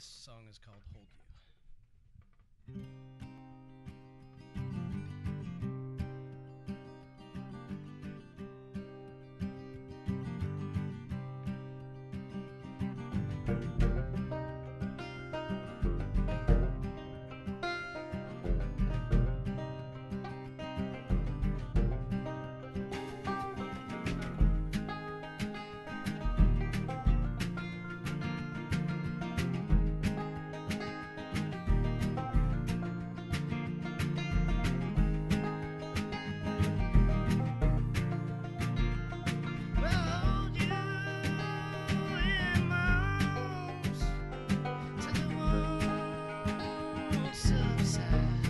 This song is called Hold You. outside.